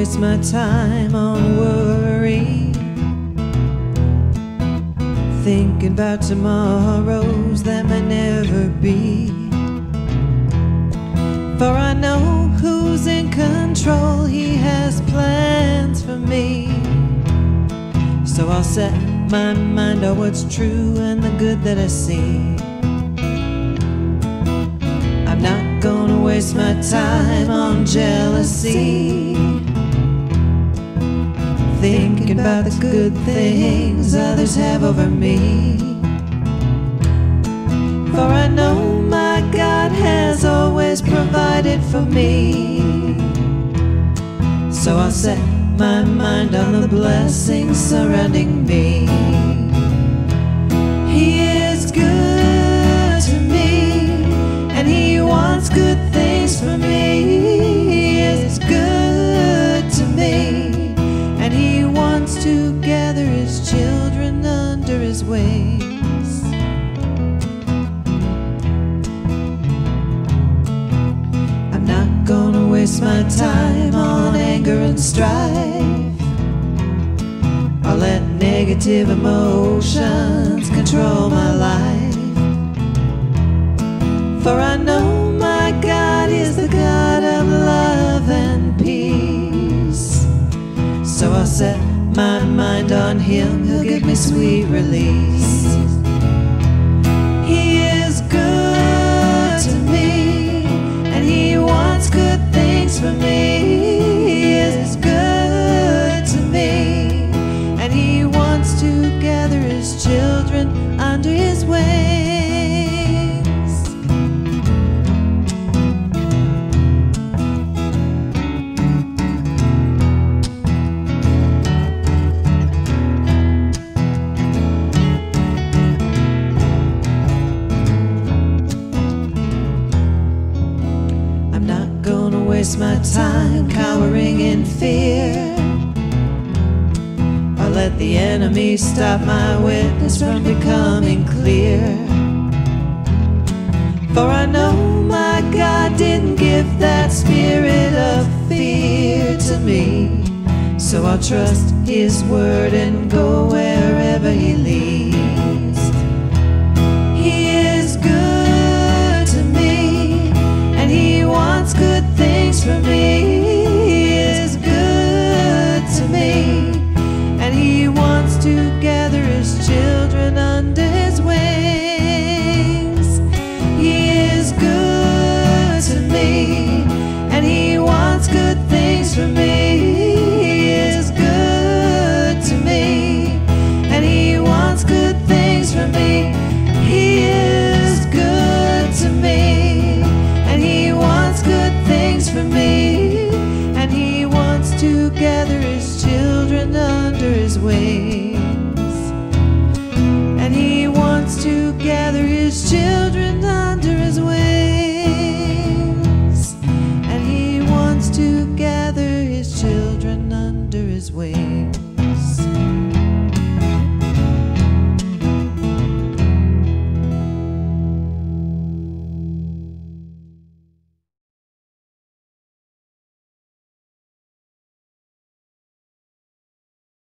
waste my time on worry. Thinking about tomorrows that may never be. For I know who's in control, he has plans for me. So I'll set my mind on what's true and the good that I see. I'm not gonna waste my time on jealousy. Thinking about the good things others have over me. For I know my God has always provided for me. So I'll set my mind on the blessings surrounding me. Wings. I'm not gonna waste my time on anger and strife. I'll let negative emotions control my life. For I know on Him, He'll give me sweet release. I'm not gonna waste my time cowering in fear. I'll let the enemy stop my witness from becoming clear. For I know my God didn't give that spirit of fear to me. So I'll trust His word and go leads. God's good things for me. together is just.